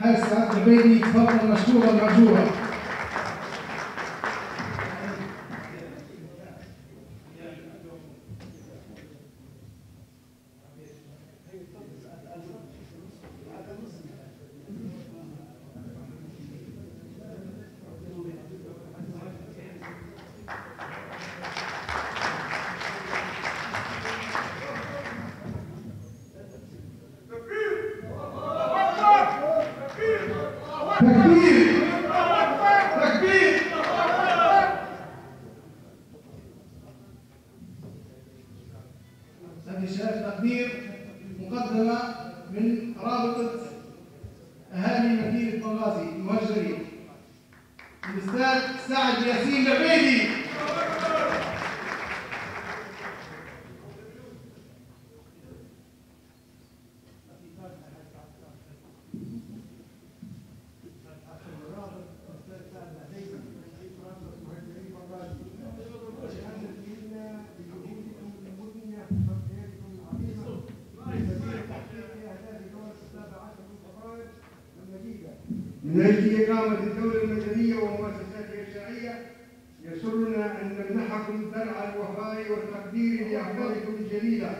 Herstad, Brady, Popolo, Nascuro, Maggiuro. تكبير. تكبير. شهادة تقدير مقدمة من رابطة أهالي مدينة بنغازي المهجرين الأستاذ سعد ياسين العبيدي من أجل إقامة الدولة المدنية ومؤسساتها الشرعية يسرنا أن نمنحكم درع الوفاء والتقدير لأعمالكم الجليلة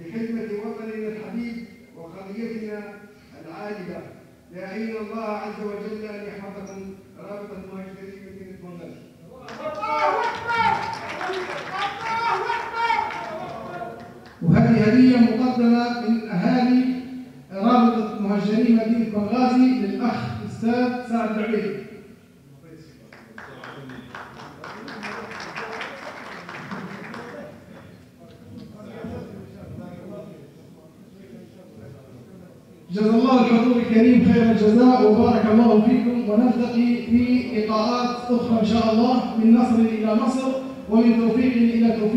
لخدمة وطننا الحبيب وقضيتنا العالية. داعين الله عز وجل أن يحفظكم رابطة مهاجرين مدينة بنغازي وهذه هدية مقدمة من أهالي رابطة مهجرين مدينة بنغازي للأخ الأستاذ سعد العبيدي جزا الله الحضور الكريم خير الجزاء وبارك الله فيكم ونلتقي في لقاءات أخرى إن شاء الله. من نصر إلى نصر ومن توفيق إلى توفيق.